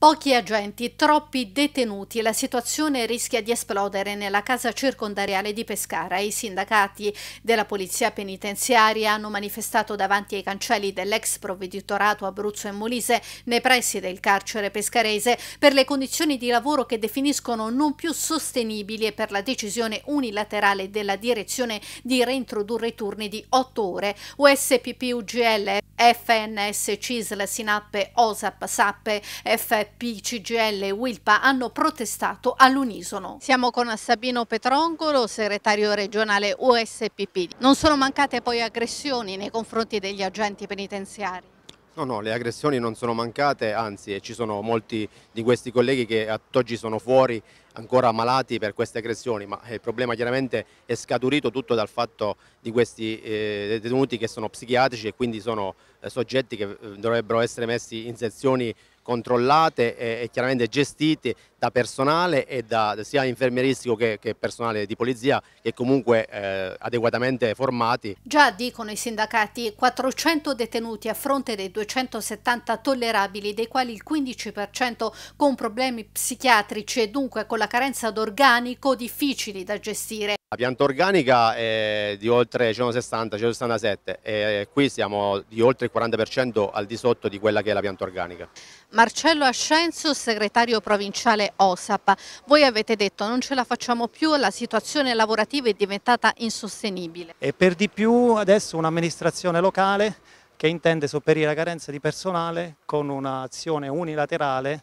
Pochi agenti, troppi detenuti. La situazione rischia di esplodere nella casa circondariale di Pescara. I sindacati della polizia penitenziaria hanno manifestato davanti ai cancelli dell'ex provveditorato Abruzzo e Molise nei pressi del carcere pescarese per le condizioni di lavoro che definiscono non più sostenibili e per la decisione unilaterale della direzione di reintrodurre i turni di 8 ore. USPP UGL, FNS, CISL, SINAP, OSAP, SAP, FP CGL e Wilpa hanno protestato all'unisono. Siamo con Sabino Petrongolo, segretario regionale USPP. Non sono mancate poi aggressioni nei confronti degli agenti penitenziari? No, no, le aggressioni non sono mancate, anzi ci sono molti di questi colleghi che ad oggi sono fuori ancora malati per queste aggressioni, ma il problema chiaramente è scaturito tutto dal fatto di questi eh, detenuti che sono psichiatrici e quindi sono eh, soggetti che eh, dovrebbero essere messi in sezioni controllate e, e chiaramente gestite da personale e da, sia infermieristico che, che, personale di polizia che comunque eh, adeguatamente formati. Già dicono i sindacati 400 detenuti a fronte dei 270 tollerabili, dei quali il 15% con problemi psichiatrici e dunque con la carenza d'organico difficili da gestire. La pianta organica è di oltre 160-167 e qui siamo di oltre il 40% al di sotto di quella che è la pianta organica. Marcello Ascenzo, segretario provinciale OSAP, voi avete detto non ce la facciamo più, la situazione lavorativa è diventata insostenibile. E per di più adesso un'amministrazione locale che intende sopperire la carenza di personale con un'azione unilaterale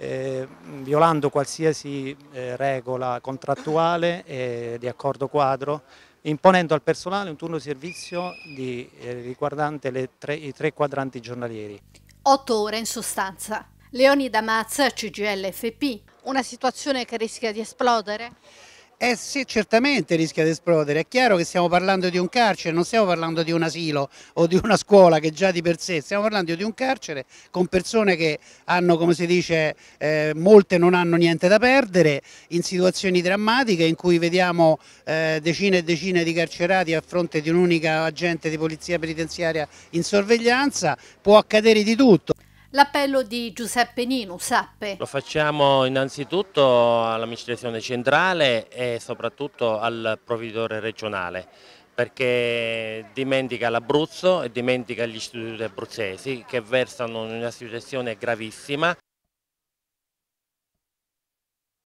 eh, violando qualsiasi eh, regola contrattuale e di accordo quadro, imponendo al personale un turno di servizio di, eh, riguardante tre, i tre quadranti giornalieri. Otto ore in sostanza. Leoni Damaz, CGL FP, una situazione che rischia di esplodere? Eh sì, certamente rischia di esplodere. È chiaro che stiamo parlando di un carcere, non stiamo parlando di un asilo o di una scuola che già di per sé, stiamo parlando di un carcere con persone che hanno, come si dice, eh, molte non hanno niente da perdere, in situazioni drammatiche in cui vediamo eh, decine e decine di carcerati a fronte di un'unica agente di polizia penitenziaria in sorveglianza, può accadere di tutto. L'appello di Giuseppe Ninu, Sappe. Lo facciamo innanzitutto all'amministrazione centrale e soprattutto al provveditore regionale perché dimentica l'Abruzzo e dimentica gli istituti abruzzesi che versano in una situazione gravissima.